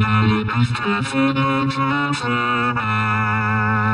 Transformer, Transformer.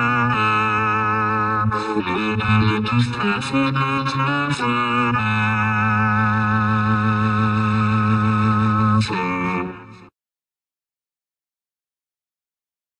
Thank you.